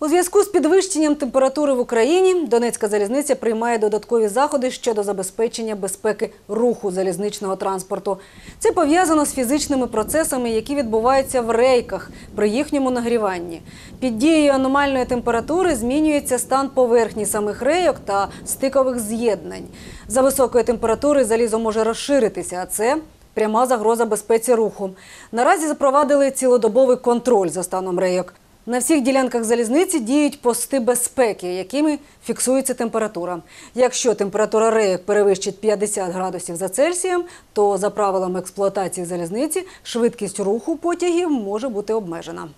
У зв'язку з підвищенням температури в Україні Донецька залізниця приймає додаткові заходи щодо забезпечення безпеки руху залізничного транспорту. Це пов'язано з фізичними процесами, які відбуваються в рейках при їхньому нагріванні. Під дією аномальної температури змінюється стан поверхні самих рейок та стикових з'єднань. За високої температури залізо може розширитися, а це пряма загроза безпеці руху. Наразі запровадили цілодобовий контроль за станом рейок. На всіх ділянках залізниці діють пости безпеки, якими фіксується температура. Якщо температура рейок перевищить 50 градусів за Цельсієм, то за правилами експлуатації залізниці швидкість руху потягів може бути обмежена.